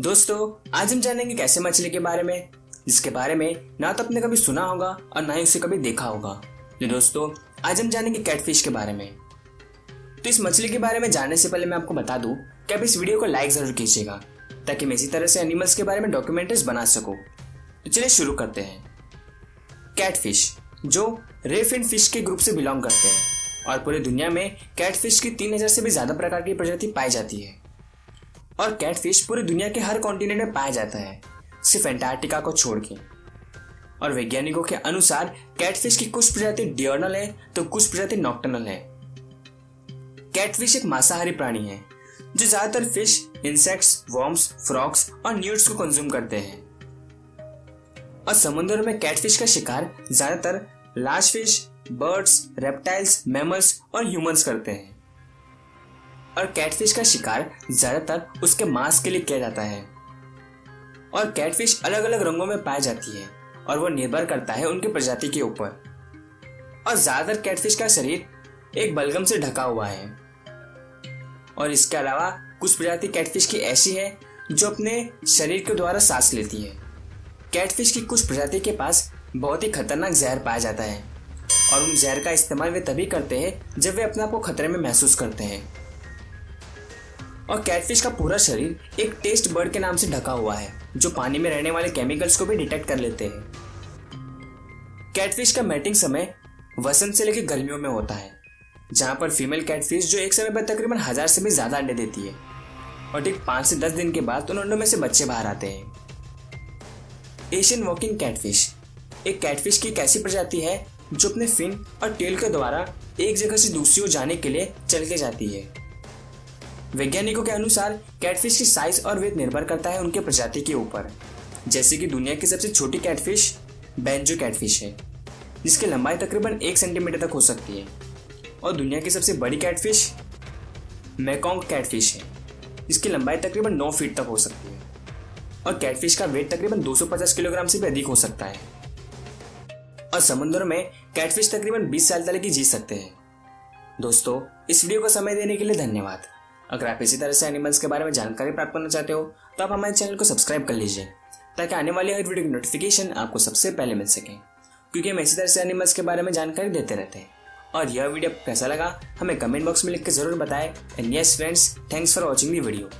दोस्तों, आज हम जानेंगे कैसे मछली के बारे में। जिसके बारे में ना तो आपने कभी सुना होगा और ना ही उसे कभी देखा होगा। तो दोस्तों, आज हम जानेंगे कैटफिश के बारे में। तो इस मछली के बारे में जानने से पहले मैं आपको बता दूँ कि आप इस वीडियो को लाइक ज़रूर कीजिएगा, ताकि मैं इसी तरह से एनिमल्स के बारे में डॉक्यूमेंट्रीज बना सकूँ। तो चलिए शुरू करते हैं। कैटफिश जो रेफ रेफिन फ़िश के ग्रुप से बिलोंग करते हैं, और पूरी दुनिया में कैटफिश की तीन हज़ार से भी ज़्यादा प्रकार की प्रजाति पाई जाती है। और कैटफिश पूरी दुनिया के हर कॉन्टिनेंट में पाया जाता है, सिर्फ़ एंटार्क्टिका को छोड़ के। और वैज्ञानिकों के अनुसार कैटफिश की कुछ प्रजाति डियोर्नल है तो कुछ प्रजाति नॉक्टर्नल है। कैटफिश एक मांसाहारी प्राणी है, जो ज़्यादातर फ़िश इंसेक्ट्स वॉर्म्स फ्रॉक्स और न्यूट्स को कंज्यूम करते हैं। और समुद्र में कैटफिश का शिकार ज़्यादातर large fish birds reptiles mammals और ह्यूमंस करते हैं। और कैटफिश का शिकार ज़्यादातर उसके मांस के लिए किया जाता है। और कैटफिश अलग अलग रंगों में पाई जाती है और वो निर्भर करता है उनकी प्रजाति के ऊपर। और ज़्यादातर कैटफिश का शरीर एक बलगम से ढका हुआ है। और इसके अलावा कुछ प्रजाति कैटफिश की ऐसी है जो अपने शरीर के द्वारा सांस लेती है। कैटफिश की कुछ प्रजाति के पास बहुत ही खतरनाक जहर पाया जाता है और उन जहर का इस्तेमाल वे तभी करते हैं जब वे अपने आप को खतरे में महसूस करते हैं। और कैटफिश का पूरा शरीर एक टेस्ट बर्ड के नाम से ढका हुआ है, जो पानी में रहने वाले केमिकल्स को भी डिटेक्ट कर लेते हैं। कैटफिश का मैटिंग समय वसंत से लेकर गर्मियों में होता है, जहाँ पर फीमेल कैटफिश जो एक समय पर तकरीबन हज़ार से भी ज़्यादा अंडे देती है, और ठीक पाँच से दस दिन के बाद उन अंडों में से बच्चे बाहर आते हैं। एशियन वॉकिंग कैटफिश एक कैटफिश की एक ऐसी प्रजाति है, जो अपने फिन और टेल के द्वारा एक जगह से दूसरी ओर जाने के लिए चल के जाती है। वैज्ञानिकों के अनुसार कैटफिश की साइज़ और वेट निर्भर करता है उनके प्रजाति के ऊपर। जैसे कि दुनिया की सबसे छोटी कैटफिश बेंजो कैटफिश है, जिसकी लंबाई तकरीबन एक सेंटीमीटर तक हो सकती है। और दुनिया की सबसे बड़ी कैटफिश मैकोंग कैटफिश है, जिसकी लंबाई तकरीबन नौ फीट तक हो सकती है। और कैटफिश का वेट तकरीबन 250 किलोग्राम से भी अधिक हो सकता है। और समुद्र में कैटफिश तकरीबन 20 साल तक ही जी सकते हैं। दोस्तों, इस वीडियो को समय देने के लिए धन्यवाद। अगर आप इसी तरह से एनिमल्स के बारे में जानकारी प्राप्त करना चाहते हो तो आप हमारे चैनल को सब्सक्राइब कर लीजिए, ताकि आने वाली हर वीडियो की नोटिफिकेशन आपको सबसे पहले मिल सके। क्योंकि हम इसी तरह से एनिमल्स के बारे में जानकारी देते रहते हैं। और यह वीडियो कैसा लगा, हमें कमेंट बॉक्स में लिख के ज़रूर बताएँ। And yes friends thanks for watching the video